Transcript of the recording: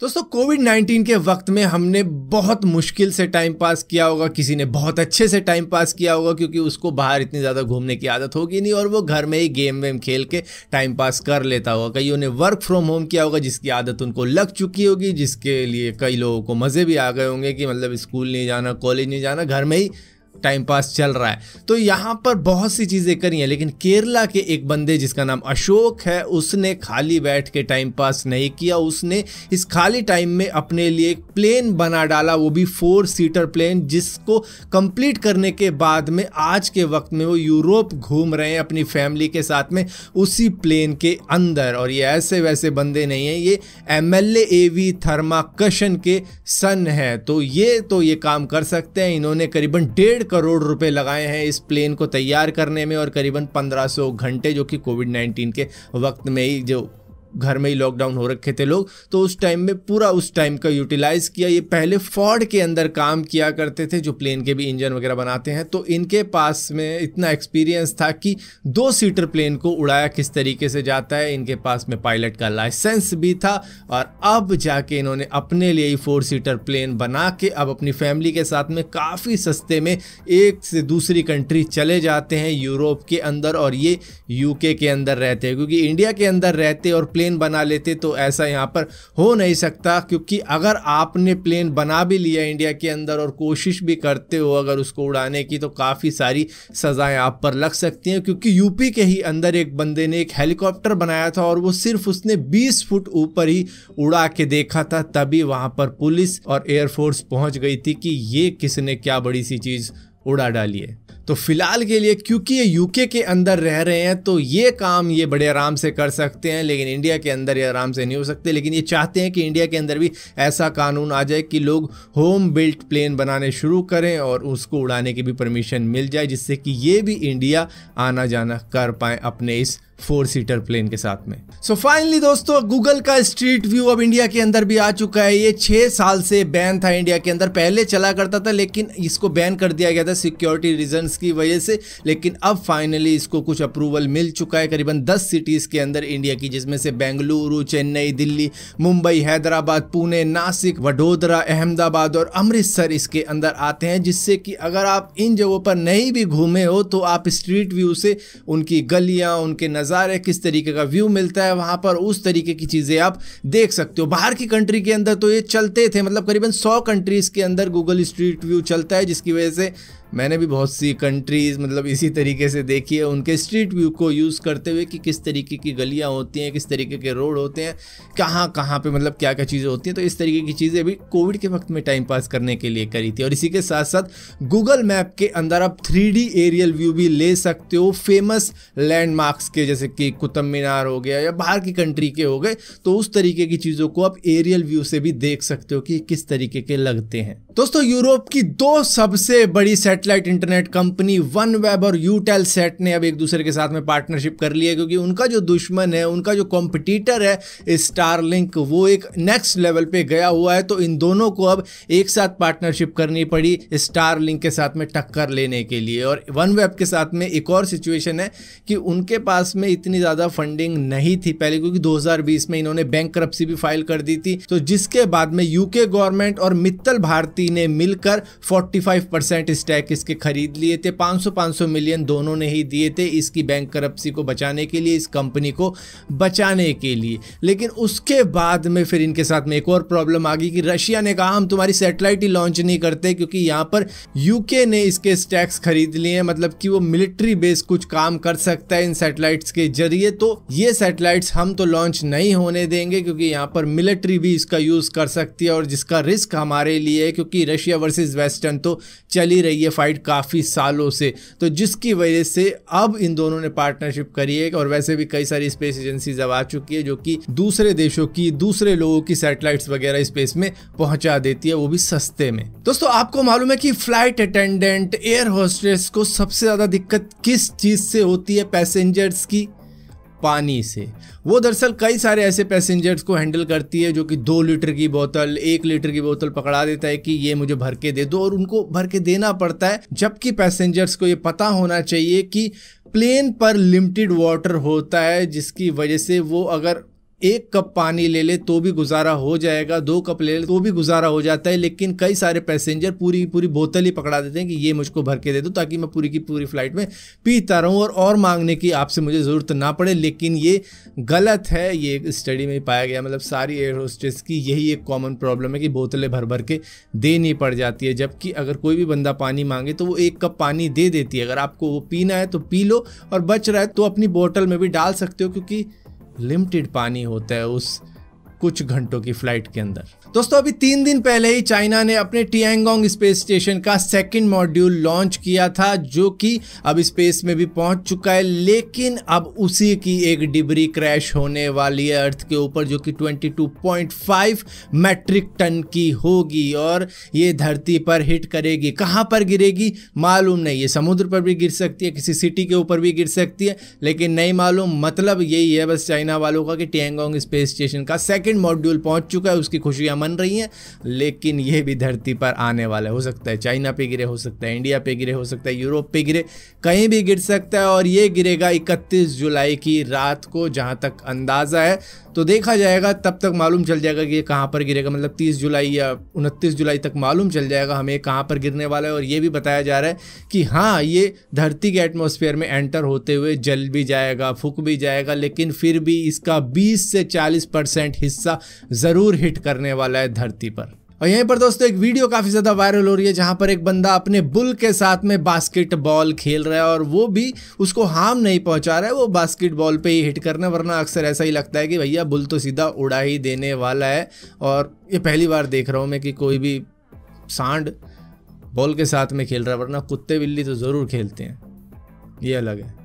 दोस्तों कोविड 19 के वक्त में हमने बहुत मुश्किल से टाइम पास किया होगा। किसी ने बहुत अच्छे से टाइम पास किया होगा, क्योंकि उसको बाहर इतनी ज़्यादा घूमने की आदत होगी नहीं, और वो घर में ही गेम वेम खेल के टाइम पास कर लेता होगा। कईयों ने वर्क फ्रॉम होम किया होगा, जिसकी आदत उनको लग चुकी होगी, जिसके लिए कई लोगों को मज़े भी आ गए होंगे कि मतलब स्कूल नहीं जाना कॉलेज नहीं जाना, घर में ही टाइम पास चल रहा है। तो यहाँ पर बहुत सी चीज़ें करी हैं, लेकिन केरला के एक बंदे जिसका नाम अशोक है, उसने खाली बैठ के टाइम पास नहीं किया। उसने इस खाली टाइम में अपने लिए एक प्लेन बना डाला, वो भी फोर सीटर प्लेन जिसको कंप्लीट करने के बाद में, आज के वक्त में वो यूरोप घूम रहे हैं अपनी फैमिली के साथ में, उसी प्लेन के अंदर। और ये ऐसे वैसे बंदे नहीं हैं, ये एम एल ए वी थर्माकशन के सन है। तो ये तो ये काम कर सकते हैं। इन्होंने करीबन डेढ़ करोड़ रुपए लगाए हैं इस प्लेन को तैयार करने में और करीबन 1500 घंटे जो कि कोविड 19 के वक्त में ही जो घर में ही लॉकडाउन हो रखे थे लोग तो उस टाइम में पूरा उस टाइम का यूटिलाइज किया। ये पहले फॉर्ड के अंदर काम किया करते थे, जो प्लेन के भी इंजन वगैरह बनाते हैं। तो इनके पास में इतना एक्सपीरियंस था कि दो सीटर प्लेन को उड़ाया किस तरीके से जाता है, इनके पास में पायलट का लाइसेंस भी था, और अब जाके इन्होंने अपने लिए ही फोर सीटर प्लेन बना के अब अपनी फैमिली के साथ में काफ़ी सस्ते में एक से दूसरी कंट्री चले जाते हैं यूरोप के अंदर और ये यूके के अंदर रहते हैं। क्योंकि इंडिया के अंदर रहते और प्लेन बना लेते तो ऐसा यहाँ पर हो नहीं सकता, क्योंकि अगर आपने प्लेन बना भी लिया इंडिया के अंदर और कोशिश भी करते हो अगर उसको उड़ाने की तो काफ़ी सारी सज़ाएँ आप पर लग सकती हैं, क्योंकि यूपी के ही अंदर एक बंदे ने एक हेलीकॉप्टर बनाया था और वो सिर्फ़ उसने 20 फुट ऊपर ही उड़ा के देखा था, तभी वहाँ पर पुलिस और एयरफोर्स पहुँच गई थी कि ये किसने क्या बड़ी सी चीज़ उड़ा डाली है। तो फ़िलहाल के लिए, क्योंकि ये यूके के अंदर रह रहे हैं तो ये काम ये बड़े आराम से कर सकते हैं, लेकिन इंडिया के अंदर ये आराम से नहीं हो सकते। लेकिन ये चाहते हैं कि इंडिया के अंदर भी ऐसा कानून आ जाए कि लोग होम बिल्ट प्लेन बनाने शुरू करें और उसको उड़ाने की भी परमिशन मिल जाए, जिससे कि ये भी इंडिया आना जाना कर पाए अपने इस फोर सीटर प्लेन के साथ में। सो so फाइनली दोस्तों गूगल का स्ट्रीट व्यू अब इंडिया के अंदर भी आ चुका है। ये छह साल से बैन था इंडिया के अंदर। पहले चला करता था, लेकिन इसको बैन कर दिया गया था सिक्योरिटी रीजंस की वजह से। लेकिन अब फाइनली इसको कुछ अप्रूवल मिल चुका है। करीबन दस सिटीज़ के अंदर इंडिया की, जिसमें से बेंगलुरु चेन्नई दिल्ली, मुंबई, हैदराबाद, पुणे, नासिक, वडोदरा, अहमदाबाद और अमृतसर इसके अंदर आते हैं, जिससे कि अगर आप इन जगहों पर नहीं भी घूमे हो तो आप स्ट्रीट व्यू से उनकी गलियाँ, उनके नज़र नज़ारे किस तरीके का व्यू मिलता है वहाँ पर, उस तरीके की चीज़ें आप देख सकते हो। बाहर की कंट्री के अंदर तो ये चलते थे मतलब करीबन सौ कंट्रीज़ के अंदर गूगल स्ट्रीट व्यू चलता है, जिसकी वजह से मैंने भी बहुत सी कंट्रीज़ मतलब इसी तरीके से देखी है, उनके स्ट्रीट व्यू को यूज़ करते हुए कि किस तरीके की गलियाँ होती हैं, किस तरीके के रोड होते हैं, कहाँ कहाँ पे मतलब क्या क्या चीज़ें होती हैं तो इस तरीके की चीज़ें भी कोविड के वक्त में टाइम पास करने के लिए करी थी। और इसी के साथ साथ गूगल मैप के अंदर आप थ्री एरियल व्यू भी ले सकते हो फ़ेमस लैंडमार्क्स के, जैसे कि कुतुब मीनार हो गया या बाहर की कंट्री के हो गए तो उस तरीके की चीज़ों को आप एरियल व्यू से भी देख सकते हो कि किस तरीके के लगते हैं। दोस्तों, यूरोप की दो सबसे बड़ी satellite internet company one web और यूटेल सेट ने अब एक दूसरे के साथ में पार्टनरशिप कर लिया क्योंकि उनका जो दुश्मन है, उनका जो कॉम्पिटिटर है स्टारलिंक वो एक नेक्स्ट लेवल पे गया हुआ है तो इन दोनों को अब एक साथ पार्टनरशिप करनी पड़ी स्टारलिंक के साथ में टक्कर लेने के लिए। और वन वेब के साथ में एक और सिचुएशन है कि उनके पास में इतनी ज़्यादा फंडिंग नहीं थी पहले, क्योंकि 2020 में इन्होंने बैंक भी फ़ाइल कर दी थी तो जिसके बाद में यूके गवर्नमेंट और मित्तल भारती ने मिलकर 45 परसेंट स्टैक इसके खरीद लिए थे। 500 500 मिलियन दोनों ने ही दिए थे इसकी बैंक करप्सी को बचाने के लिए, इस कंपनी को बचाने के लिए। लेकिन उसके बाद में फिर इनके साथ में एक और प्रॉब्लम आ गई कि रशिया ने कहा, हम तुम्हारी सेटेलाइट ही लॉन्च नहीं करते क्योंकि यहाँ पर यूके ने इसके स्टैक्स खरीद लिए हैं। मतलब कि वो मिलिट्री बेस कुछ काम कर सकता है इन सेटेलाइट्स के ज़रिए। तो ये सेटेलाइट्स हम तो लॉन्च नहीं होने देंगे क्योंकि यहाँ पर मिलिट्री भी इसका यूज़ कर सकती है और जिसका रिस्क हमारे लिए है, क्योंकि रशिया वर्सेज वेस्टर्न तो चल रही है। फाइट काफ़ी सालों से। तो जिसकी वजह से अब इन दोनों ने पार्टनरशिप करी है और वैसे भी कई सारी स्पेस एजेंसीज अब आ चुकी है जो कि दूसरे देशों की, दूसरे लोगों की सैटेलाइट्स वगैरह स्पेस में पहुँचा देती है, वो भी सस्ते में। दोस्तों, आपको मालूम है कि फ़्लाइट अटेंडेंट एयर होस्टेस को सबसे ज़्यादा दिक्कत किस चीज़ से होती है? पैसेंजर्स की पानी से। वो दरअसल कई सारे ऐसे पैसेंजर्स को हैंडल करती है जो कि दो लीटर की बोतल, एक लीटर की बोतल पकड़ा देता है कि ये मुझे भर के दे दो और उनको भर के देना पड़ता है, जबकि पैसेंजर्स को ये पता होना चाहिए कि प्लेन पर लिमिटेड वाटर होता है, जिसकी वजह से वो अगर एक कप पानी ले ले तो भी गुजारा हो जाएगा, दो कप ले ले तो भी गुजारा हो जाता है, लेकिन कई सारे पैसेंजर पूरी पूरी बोतल ही पकड़ा देते हैं कि ये मुझको भर के दे दो ताकि मैं पूरी की पूरी फ़्लाइट में पीता रहूँ और और मांगने की आपसे मुझे ज़रूरत ना पड़े, लेकिन ये गलत है, ये एक स्टडी में पाया गया मतलब सारी एयर होस्टेस की यही एक कॉमन प्रॉब्लम है कि बोतलें भर भर के देनी पड़ जाती है, जबकि अगर कोई भी बंदा पानी मांगे तो वो एक कप पानी दे देती है, अगर आपको वो पीना है तो पी लो, और बच रहा है तो अपनी बोतल में भी डाल सकते हो, क्योंकि लिमिटेड पानी होता है उस कुछ घंटों की फ़्लाइट के अंदर। दोस्तों, अभी तीन दिन पहले ही चाइना ने अपने टियांगोंग स्पेस स्टेशन का सेकंड मॉड्यूल लॉन्च किया था, जो कि अब स्पेस में भी पहुँच चुका है, लेकिन अब उसी की एक डिबरी क्रैश होने वाली है अर्थ के ऊपर, जो कि 22.5 मैट्रिक टन की होगी, और ये धरती पर हिट करेगी। कहाँ पर गिरेगी? मालूम नहीं। ये समुद्र पर भी गिर सकती है, किसी सिटी के ऊपर भी गिर सकती है, लेकिन नहीं मालूम। मतलब यही है बस चाइना वालों का कि टियांगोंग स्पेस स्टेशन का सेकेंड मॉड्यूल पहुँच चुका है, उसकी खुशियाँ मन रही हैं, लेकिन ये भी धरती पर आने वाला हो सकता है चाइना पे गिरे, हो सकता है इंडिया पे गिरे, हो सकता है यूरोप पे गिरे, कहीं भी गिर सकता है, और ये गिरेगा इकतीस जुलाई की रात को, जहाँ तक अंदाज़ा है। तो देखा जाएगा, तब तक मालूम चल जाएगा कि ये कहाँ पर गिरेगा। मतलब 30 जुलाई या उनतीस जुलाई तक मालूम चल जाएगा हमें कहाँ पर गिरने वाला है और ये भी बताया जा रहा है कि हाँ ये धरती के एटमोसफेयर में एंटर होते हुए जल भी जाएगा, फूक भी जाएगा, लेकिन फिर भी इसका 20 से 40 परसेंट हिस्सा ज़रूर हिट करने वाला है धरती पर। और यहीं पर दोस्तों एक वीडियो काफ़ी ज़्यादा वायरल हो रही है जहाँ पर एक बंदा अपने बुल के साथ में बास्केटबॉल खेल रहा है और वो भी उसको हार्म नहीं पहुँचा रहा है, वो बास्केटबॉल पे ही हिट करना वरना अक्सर ऐसा ही लगता है कि भैया बुल तो सीधा उड़ा ही देने वाला है। और ये पहली बार देख रहा हूँ मैं कि कोई भी सांड बॉल के साथ में खेल रहा है, वरना कुत्ते बिल्ली तो ज़रूर खेलते हैं। ये अलग है।